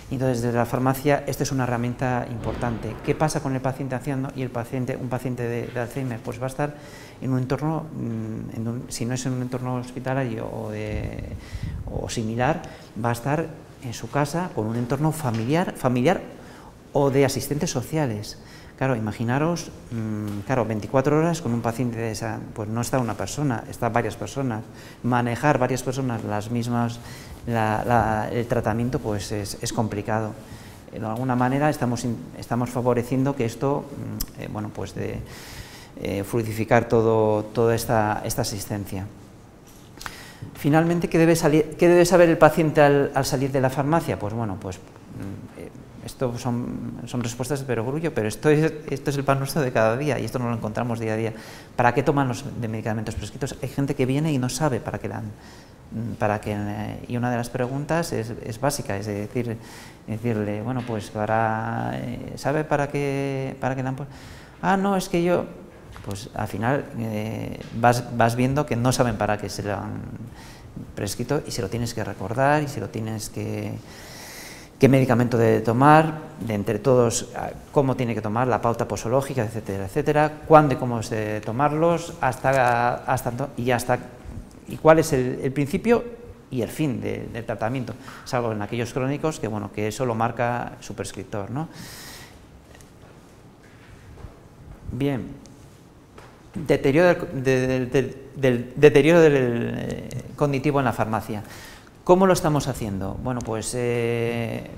Entonces, desde la farmacia, esta es una herramienta importante. ¿Qué pasa con el paciente haciendo? Y el paciente, un paciente de, Alzheimer, pues va a estar en un entorno, mm, en un- si no es en un entorno hospitalario o, o similar, va a estar en su casa con un entorno familiar, familiar o de asistentes sociales. Claro, imaginaros, mm, claro, 24 horas con un paciente de esa, pues no está una persona, está varias personas. Manejar varias personas las mismas, el tratamiento, pues es, complicado. De alguna manera estamos, estamos favoreciendo que esto, mm, eh, bueno, pues de eh, todo, toda esta, esta asistencia. Finalmente, ¿qué debe, saber el paciente al, al salir de la farmacia? Pues bueno, pues mm, esto son, son respuestas de perogrullo, pero esto es, esto es el pan nuestro de cada día y esto no lo encontramos día a día. ¿Para qué toman los de medicamentos prescritos? Hay gente que viene y no sabe para qué dan. mm, Para que, y una de las preguntas es, es básica, es decir, decirle, bueno, pues para, eh, ¿sabe para qué, para qué dan? Pues, ah, no, es que yo, pues al final eh, vas, vas viendo que no saben para qué se lo han prescrito y se lo tienes que recordar y se lo tienes que qué medicamento debe tomar, de entre todos ah, cómo tiene que tomar, la pauta posológica, etcétera, etcétera, cuándo y cómo se tomarlos, hasta, hasta y hasta y cuál es el, principio y el fin de- del tratamiento, salvo en aquellos crónicos que bueno que eso lo marca su prescriptor, ¿no? Bien, deterioro del, del- del eh, cognitivo en la farmacia. ¿Cómo lo estamos haciendo? Bueno, pues eh,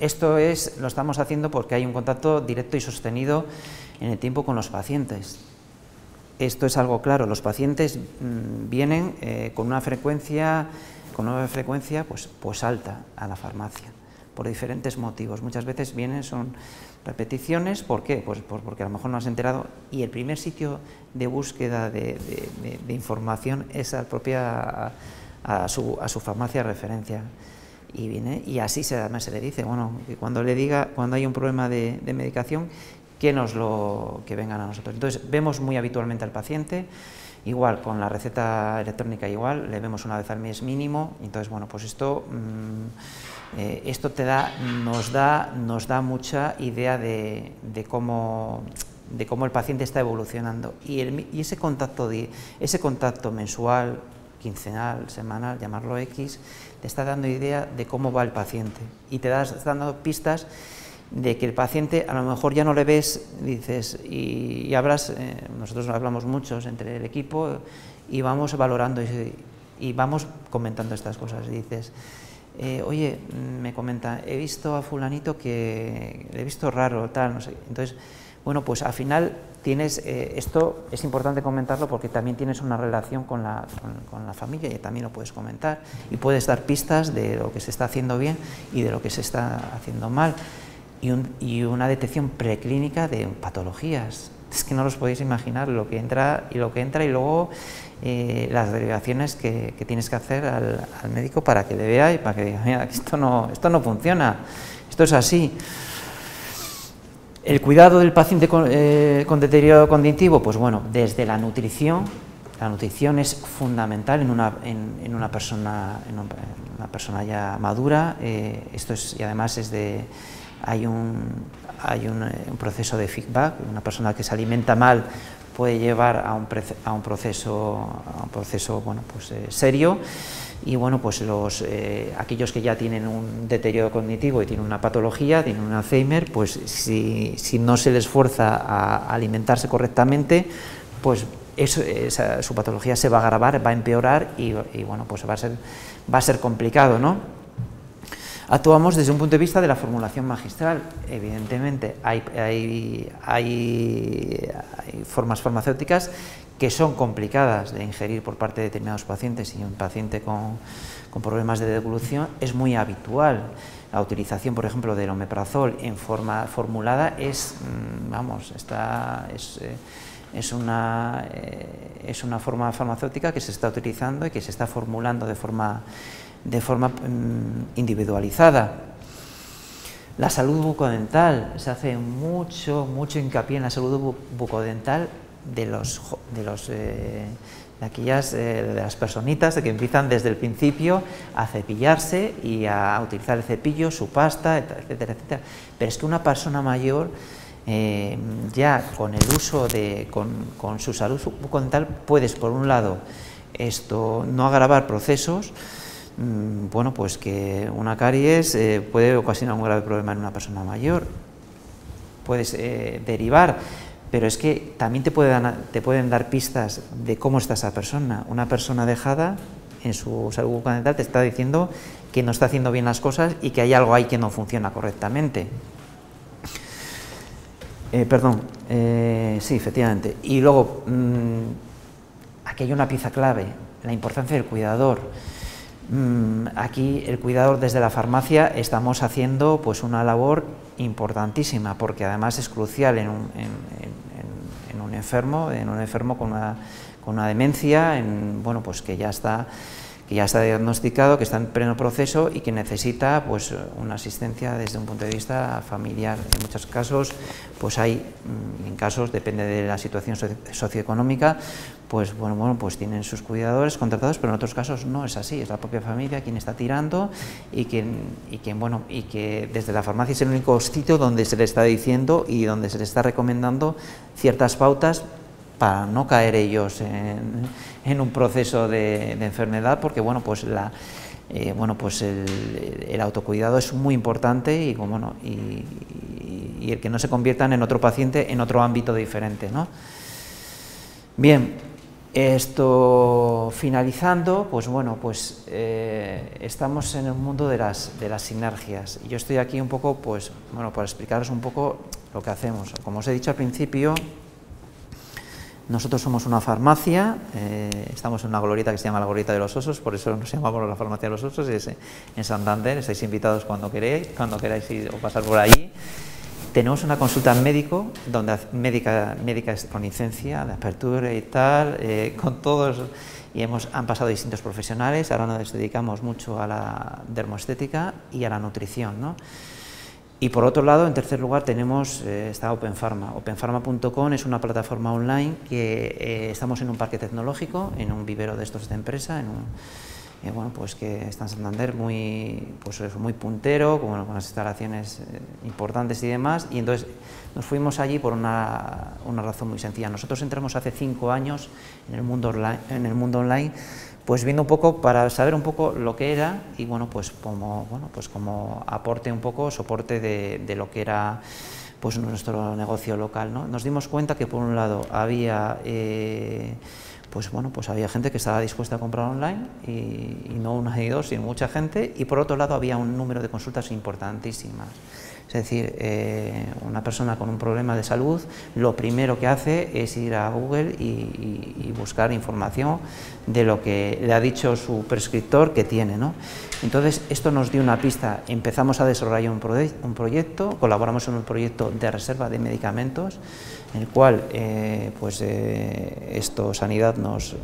esto es, lo estamos haciendo porque hay un contacto directo y sostenido en el tiempo con los pacientes. Esto es algo claro, los pacientes mm, vienen eh, con una frecuencia, con una frecuencia pues, pues alta a la farmacia, por diferentes motivos. Muchas veces vienen, son repeticiones, ¿por qué? Pues, por- porque a lo mejor no has enterado y el primer sitio de búsqueda de, de- información es a, propia, a, su, a su farmacia de referencia. Y viene, y así se, se le dice, bueno, que cuando le diga, cuando hay un problema de, de medicación, que nos lo que vengan a nosotros. Entonces, vemos muy habitualmente al paciente, igual con la receta electrónica igual, le vemos una vez al mes mínimo, entonces bueno, pues esto mm, eh, esto te da nos da nos da mucha idea de, de cómo de cómo el paciente está evolucionando y, y ese contacto de, ese contacto mensual, quincenal, semanal, llamarlo X, te está dando idea de cómo va el paciente y te das está dando pistas de que el paciente a lo mejor ya no le ves, dices, y, y hablas, eh, nosotros hablamos muchos entre el equipo y vamos valorando y, vamos comentando estas cosas. Dices, eh, oye, me comenta, he visto a fulanito que le he visto raro, tal, no sé. Entonces, bueno, pues al final tienes, eh, esto es importante comentarlo porque también tienes una relación con la, con, la familia y también lo puedes comentar y puedes dar pistas de lo que se está haciendo bien y de lo que se está haciendo mal y, un- y una detección preclínica de patologías. Es que no os podéis imaginar lo que entra y lo que entra y luego eh, las derivaciones que, que tienes que hacer al, al médico para que le vea y para que diga, mira, esto no, esto no funciona, esto es así. El cuidado del paciente con, eh, con deterioro cognitivo, pues bueno, desde la nutrición, la nutrición es fundamental en una, en, una, persona, en un- en una persona ya madura, eh, esto es, y además es de, hay un, hay eh, un proceso de feedback, una persona que se alimenta mal puede llevar a un, a un proceso, a un proceso bueno, pues, serio y bueno, pues los, eh, aquellos que ya tienen un deterioro cognitivo y tienen una patología, tienen un Alzheimer, pues si, si no se les fuerza a alimentarse correctamente, pues eso- su patología se va a agravar, va a empeorar y, y, bueno, pues va a ser, va a ser complicado, ¿no? Actuamos desde un punto de vista de la formulación magistral. Evidentemente, hay, formas farmacéuticas que son complicadas de ingerir por parte de determinados pacientes y un paciente con, problemas de devolución es muy habitual. La utilización, por ejemplo, del omeprazol en forma formulada es, mm, vamos, está, es, eh, una, eh, es una forma farmacéutica que se está utilizando y que se está formulando de forma, de forma mm, individualizada. La salud bucodental, se hace mucho, mucho hincapié en la salud bu- bucodental de los, de los eh, de aquellas eh, de las personitas que empiezan desde el principio a cepillarse y a utilizar el cepillo, su pasta, etcétera, etcétera. Pero es que una persona mayor eh, ya con el uso de, con, con su salud bucodental puedes por un lado esto no agravar procesos bueno, pues que una caries eh, puede ocasionar un grave problema en una persona mayor, puedes eh, derivar, pero es que también te, puede dar- te pueden dar pistas de cómo está esa persona. Una persona dejada en su salud bucodental te está diciendo que no está haciendo bien las cosas y que hay algo ahí que no funciona correctamente. Eh, perdón, sí, efectivamente. Y luego, mm, aquí hay una pieza clave, la importancia del cuidador. Mm, aquí el cuidador desde la farmacia estamos haciendo pues una labor importantísima porque además es crucial en un, en- en- en un enfermo, en un enfermo con una, con una demencia, en, bueno pues que ya está que ya está diagnosticado, que está en pleno proceso y que necesita pues una asistencia desde un punto de vista familiar. En muchos casos, pues hay, mm, en casos, depende de la situación socio- socioeconómica, pues bueno, bueno, pues tienen sus cuidadores contratados, pero en otros casos no es así, es la propia familia quien está tirando y quien, y quien bueno, y que desde la farmacia es el único sitio donde se le está diciendo y donde se le está recomendando ciertas pautas para no caer ellos en, un proceso de, enfermedad, porque bueno, pues la, eh, bueno, pues el, el autocuidado es muy importante y, y, y- el que no se conviertan en otro paciente en otro ámbito diferente, ¿no? Bien, esto finalizando, pues bueno, pues eh, estamos en el mundo de las, de las sinergias. Yo estoy aquí un poco, pues, bueno, para explicaros un poco lo que hacemos. Como os he dicho al principio, nosotros somos una farmacia, eh, estamos en una glorieta que se llama la glorieta de los osos, por eso nos llamamos la farmacia de los osos, es en Santander, estáis invitados cuando queráis, cuando queráis ir o pasar por allí. Tenemos una consulta médico, donde médica, médica es con licencia de apertura y tal, eh, con todos, y hemos, han pasado distintos profesionales, ahora nos dedicamos mucho a la dermoestética y a la nutrición, ¿no? Y por otro lado, en tercer lugar, tenemos eh, está Open Pharma. OpenPharma.com es una plataforma online que eh, estamos en un parque tecnológico, en un vivero de estos de empresa, en un, eh, bueno, pues que está en Santander muy, pues muy puntero, con, con unas instalaciones eh, importantes y demás. Y entonces nos fuimos allí por una, una razón muy sencilla. Nosotros entramos hace cinco años en el mundo online, en el mundo online pues viendo un poco para saber un poco lo que era y bueno pues como bueno pues como aporte un poco soporte de, de lo que era pues nuestro negocio local ¿no? nos dimos cuenta que por un lado había eh, pues bueno pues había gente que estaba dispuesta a comprar online y, y no una ni dos sino mucha gente y por otro lado había un número de consultas importantísimas es decir, eh, una persona con un problema de salud, lo primero que hace es ir a Google y, y- y buscar información de lo que le ha dicho su prescriptor que tiene. ¿no? Entonces, esto nos dio una pista. Empezamos a desarrollar un, un proyecto, colaboramos en un proyecto de reserva de medicamentos, en el cual eh, pues, eh, esto, Sanidad nos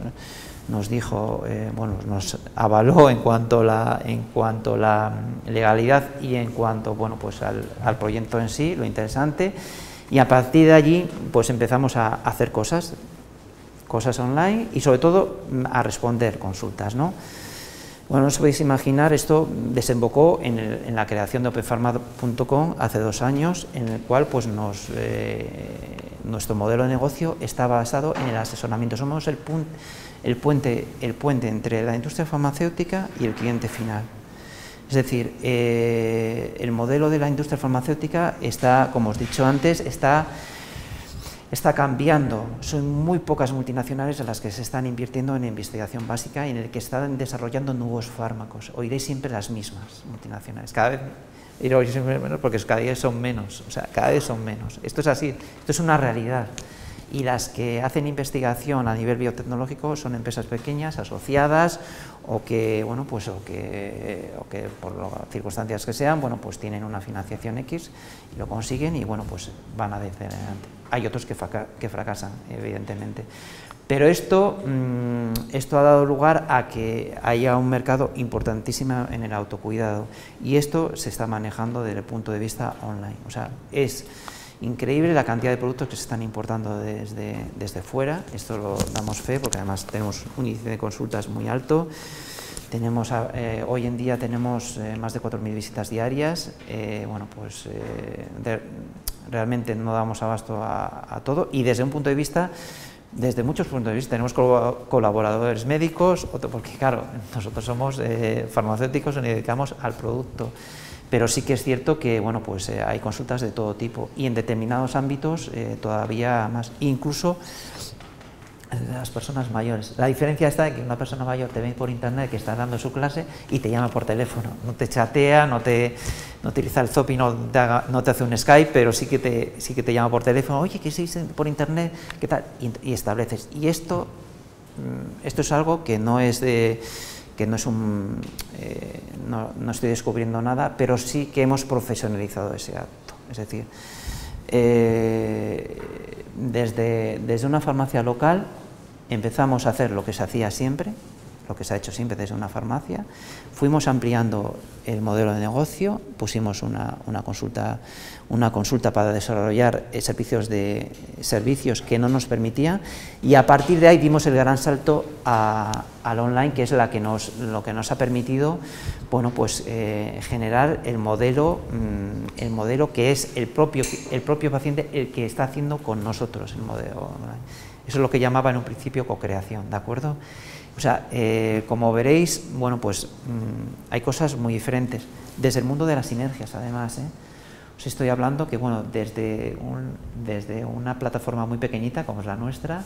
nos dijo, eh, bueno, nos avaló en cuanto la, en cuanto la legalidad y en cuanto, bueno, pues al, al proyecto en sí, lo interesante, y a partir de allí, pues empezamos a hacer cosas, cosas online y sobre todo a responder consultas, ¿no? Bueno, no os podéis imaginar, esto desembocó en, el- en la creación de openfarma.com hace dos años, en el cual pues, nos, eh, nuestro modelo de negocio está basado en el asesoramiento. Somos el, el, puente, el puente entre la industria farmacéutica y el cliente final. Es decir, eh, el modelo de la industria farmacéutica está, como os he dicho antes, está está cambiando. Son muy pocas multinacionales las que se están invirtiendo en investigación básica y en el que están desarrollando nuevos fármacos. Oiréis siempre las mismas multinacionales. Cada vez siempre menos porque cada vez son menos. O sea, cada vez son menos. Esto es así. Esto es una realidad. Y las que hacen investigación a nivel biotecnológico son empresas pequeñas, asociadas, o que, bueno, pues, o que, o que por las circunstancias que sean, bueno, pues tienen una financiación X y lo consiguen y, bueno, pues van a adelante. Hay otros que, que fracasan, evidentemente. Pero esto, mm, esto ha dado lugar a que haya un mercado importantísimo en el autocuidado y esto se está manejando desde el punto de vista online. O sea, es increíble la cantidad de productos que se están importando desde, desde fuera, esto lo damos fe porque además tenemos un índice de consultas muy alto. Tenemos, a- eh, hoy en día tenemos eh, más de 4.000 visitas diarias. eh, bueno, pues eh, de- realmente no damos abasto a, a todo y desde un punto de vista, desde muchos puntos de vista, tenemos colaboradores médicos, porque claro, nosotros somos eh, farmacéuticos y nos dedicamos al producto. Pero sí que es cierto que bueno, pues, eh, hay consultas de todo tipo y en determinados ámbitos eh, todavía más. Incluso de las personas mayores. La diferencia está en que una persona mayor te ve por internet que está dando su clase y te llama por teléfono. No te chatea, no te no utiliza el Zopi, no te, haga- no te hace un Skype, pero sí que te, sí que te llama por teléfono. Oye, ¿qué se por internet? ¿Qué tal? Y, y estableces. Y esto, mm, esto es algo que no es de que no es un eh, no, no estoy descubriendo nada, pero sí que hemos profesionalizado ese acto. Es decir, eh, desde, desde una farmacia local empezamos a hacer lo que se hacía siempre, lo que se ha hecho siempre desde una farmacia, fuimos ampliando el modelo de negocio, pusimos una, consulta, una consulta para desarrollar eh, servicios, de, servicios que no nos permitía y a partir de ahí dimos el gran salto al online, que es lo que nos ha permitido bueno, pues, eh, generar el modelo, mm, el modelo que es el propio, el propio paciente el que está haciendo con nosotros el modelo online. Eso es lo que llamaba en un principio co-creación, ¿de acuerdo? O sea, eh, como veréis, bueno, pues mm, hay cosas muy diferentes. Desde el mundo de las sinergias, además, ¿eh? Os estoy hablando que, bueno, desde, un- desde una plataforma muy pequeñita como es la nuestra,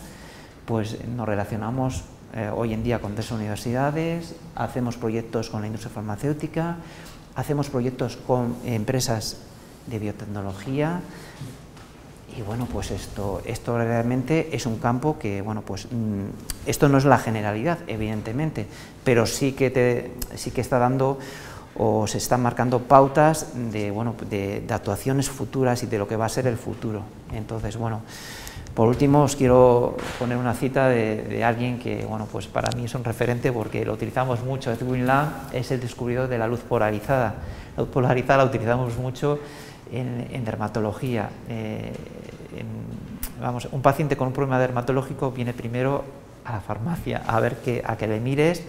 pues nos relacionamos eh, hoy en día con tres universidades, hacemos proyectos con la industria farmacéutica, hacemos proyectos con empresas de biotecnología, y bueno, pues esto, esto realmente es un campo que, bueno, pues mm, esto no es la generalidad, evidentemente, pero sí que, te, sí que está dando o se están marcando pautas de, bueno, de, actuaciones futuras y de lo que va a ser el futuro. Entonces, bueno, por último os quiero poner una cita de, alguien que, bueno, pues para mí es un referente porque lo utilizamos mucho. Edwin Lam es el descubridor de la luz polarizada. La luz polarizada la utilizamos mucho en, en dermatología. Eh, en- vamos, un paciente con un problema dermatológico viene primero a la farmacia a ver que, a que le mires,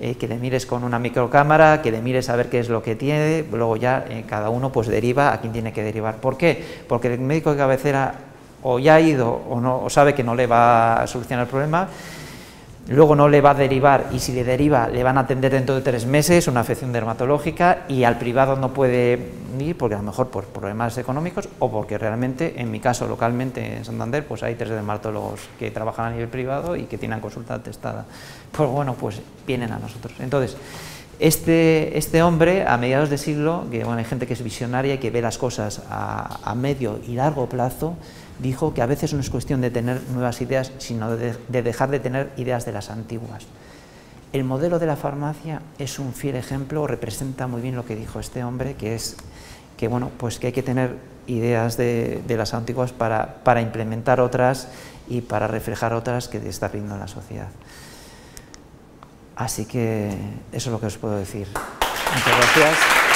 eh, que le mires con una microcámara, que le mires a ver qué es lo que tiene, luego ya eh, cada uno pues deriva a quien tiene que derivar. ¿Por qué? Porque el médico de cabecera o ya ha ido o no o sabe que no le va a solucionar el problema luego no le va a derivar y si le deriva le van a atender dentro de tres meses una afección dermatológica y al privado no puede ir porque a lo mejor por problemas económicos o porque realmente, en mi caso localmente en Santander, pues hay tres dermatólogos que trabajan a nivel privado y que tienen consulta atestada. Pues bueno, pues vienen a nosotros. Entonces, este, este hombre, a mediados de siglo, que bueno, hay gente que es visionaria y que ve las cosas a, a medio y largo plazo, dijo que a veces no es cuestión de tener nuevas ideas, sino de, de dejar de tener ideas de las antiguas. El modelo de la farmacia es un fiel ejemplo, representa muy bien lo que dijo este hombre, que es que, bueno, pues que hay que tener ideas de, de las antiguas para, para implementar otras y para reflejar otras que está en la sociedad. Así que eso es lo que os puedo decir. Muchas gracias.